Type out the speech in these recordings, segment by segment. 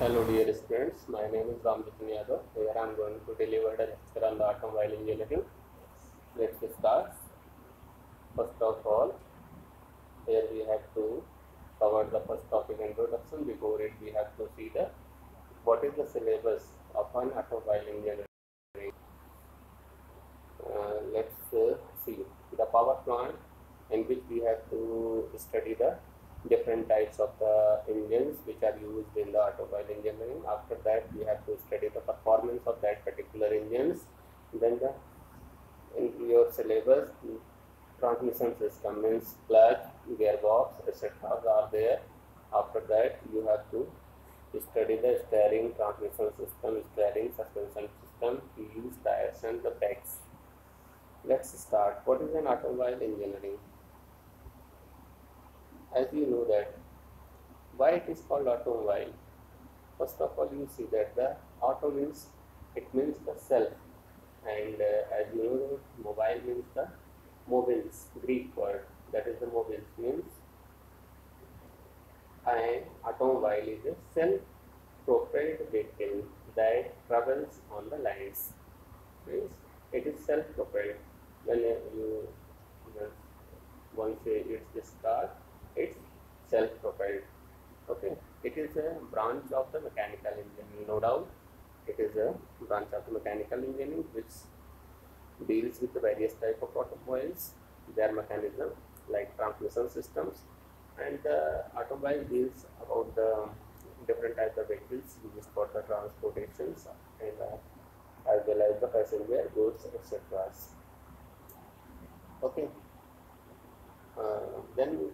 Hello dear students, my name is Ramjitan Yadav. Here I am going to deliver the lecture on the automobile engineering. Let's start. First of all, here we have to cover the first topic introduction. Before it, we have to see the what is the syllabus of an automobile engineering. Uh, let's uh, see the power plant in which we have to study the different types of the engines which are used in the automobile engineering. After that, we have to study the performance of that particular engines. Then the in your syllabus, transmission system means clutch, gearbox, etc. are there. After that, you have to study the steering, transmission system, steering, suspension system, wheels, tires, and the brakes. Let's start. What is an automobile engineering? As you know that why it is called automobile first of all you see that the auto means it means the self. And uh, as you know mobile means the mobiles greek word. That is the mobiles means an automobile is a self propelled vehicle that travels on the lines. Means it is self propelled when you once say it's this car self-propelled. Okay it is a branch of the mechanical engineering no doubt. It is a branch of the mechanical engineering which deals with the various type of automobiles their mechanism like transmission systems. And the automobile deals about the different types of vehicles used for the transportations and uh, as well as the passenger goods etc okay uh, then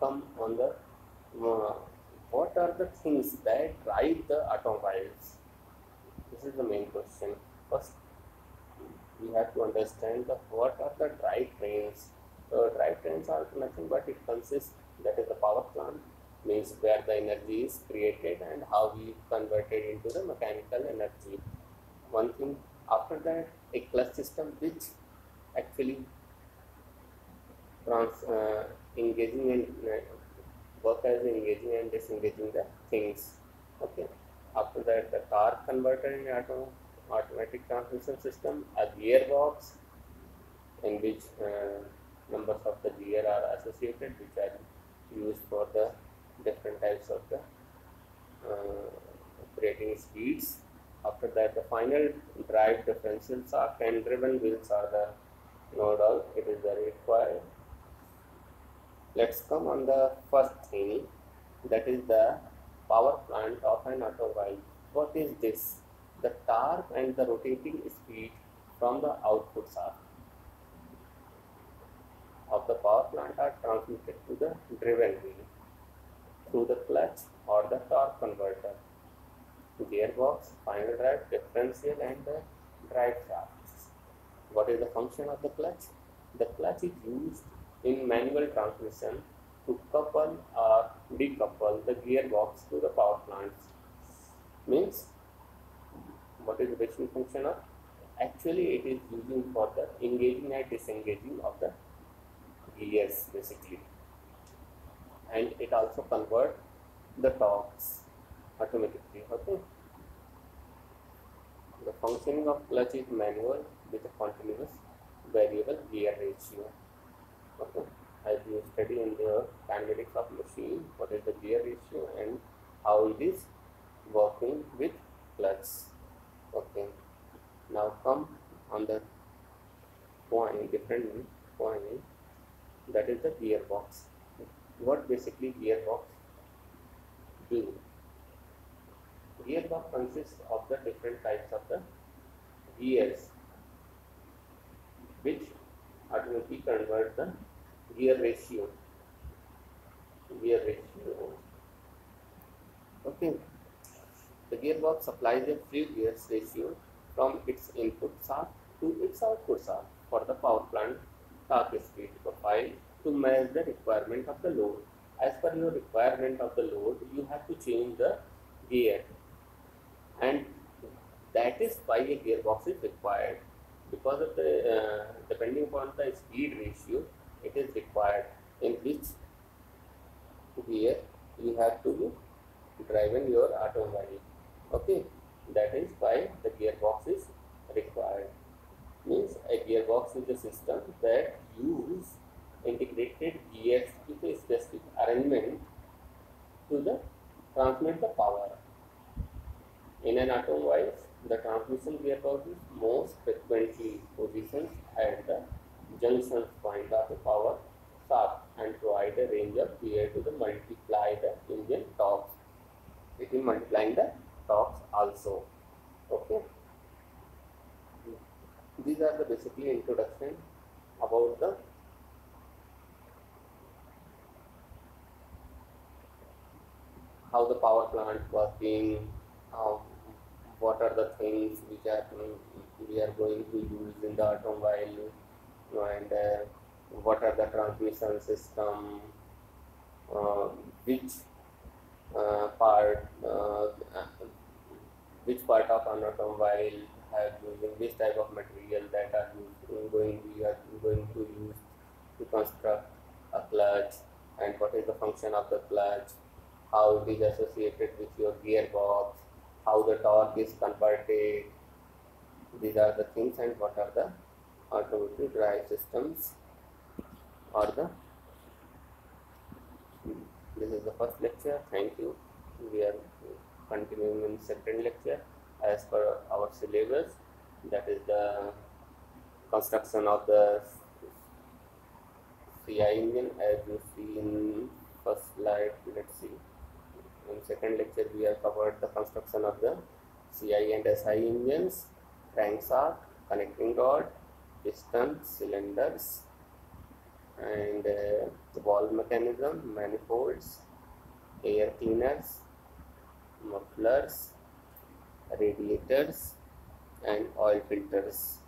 come on the uh, what are the things that drive the automobiles? This is the main question. First we have to understand the what are the drive trains the drive trains are nothing but it consists that is the power plant means where the energy is created and how we convert it into the mechanical energy. One thing after that a clutch system which actually trans uh, engaging and uh, work as engaging and disengaging the things. Okay. After that the torque converter in auto automatic transmission system a gearbox in which uh, numbers of the gear are associated which are used for the different types of the uh, operating speeds. After that the final drive differentials are can driven wheels are the no doubt it is very required let's come on the first thing that is the power plant of an automobile. What is this? The torque and the rotating speed from the output shaft of the power plant are transmitted to the driven wheel through the clutch or the torque converter. Gearbox final drive differential and the drive shafts. What is the function of the clutch? The clutch is used in manual transmission to couple or decouple the gearbox to the power plants. Means, what is the basic function of? Actually, it is using for the engaging and disengaging of the gears basically. And it also convert the torques automatically. Okay. The functioning of clutch is manual with a continuous variable gear ratio okay as you study in the kinematics of machine what is the gear ratio and how it is working with clutch okay. Now come on the point different point that is the gearbox what basically gearbox do? Gearbox consists of the different types of the gears which automatically convert the gear ratio. Gear ratio. Okay. The gearbox supplies a free gears ratio from its input shaft to its output shaft for the power plant torque speed profile to match the requirement of the load. As per your requirement of the load you have to change the gear. And that is why a gearbox is required because of the uh, depending upon the speed ratio it is required. In which gear you have to driven your automobile. Okay? That is why the gearbox is required. Means a gearbox is a system that use integrated gears with a specific arrangement to the transmit the power. In an automobile the transmission gearbox is most frequently positioned at the junction point of the power shaft and provide a range of gear to the multiply the engine torque. It is multiplying the torque also. Okay. These are the basically introduction about the how the power plant working, how what are the things which are we are going to use in the automobile and uh, what are the transmission system, uh, which uh, part, uh, which part of an automobile have using which type of material that are going we are going to use to construct a clutch and what is the function of the clutch, how it is associated with your gearbox, how the torque is converted. These are the things and what are the automotive drive systems or the this is the first lecture. Thank you. We are continuing in second lecture as per our syllabus. That is the construction of the CI engine as you see in first slide. Let's see in second lecture we have covered the construction of the CI and SI engines crankshaft connecting rod piston cylinders and uh, the valve mechanism, manifolds, air cleaners, mufflers, radiators and oil filters.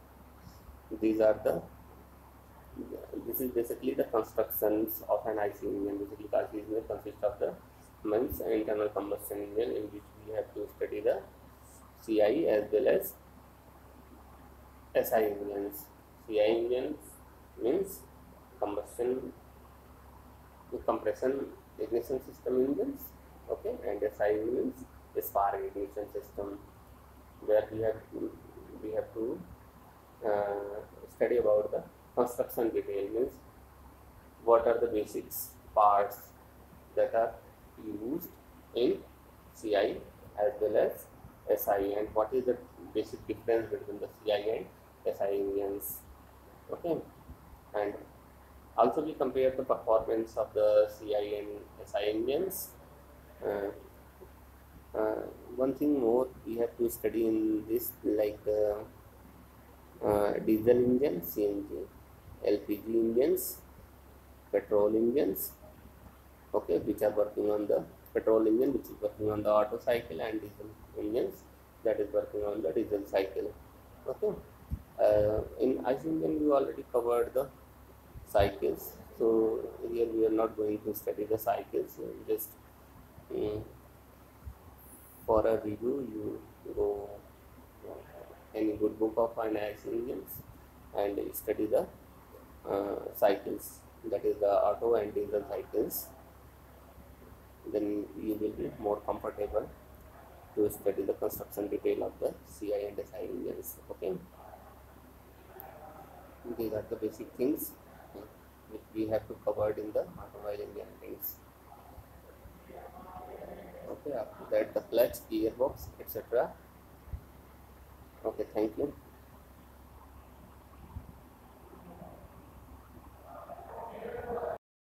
These are the this is basically the constructions of an IC engine. Basically, IC engine consists of the means internal combustion engine in which we have to study the CI as well as SI engines. CI engines means combustion compression ignition system engines okay and SI means spark ignition system where we have to, we have to uh, study about the construction detail means what are the basics parts that are used in CI as well as SI and what is the basic difference between the CI and SI engines okay and also, we compare the performance of the CI and SI engines. Uh, uh, one thing more we have to study in this like the uh, diesel engine, CNG, LPG engines, petrol engines, okay, which are working on the petrol engine, which is working on the Otto cycle, and diesel engines that is working on the diesel cycle. Okay, uh, in IC engine we already covered the cycles. So here we are not going to study the cycles. Just um, for a review you go any good book of finance engines and study the uh, cycles that is the Otto and diesel cycles then you will be more comfortable to study the construction detail of the CI and SI engines okay these are the basic things uh, which we have to cover in the automobile engineering. Okay, after that the clutch, gearbox, etc. Okay, thank you.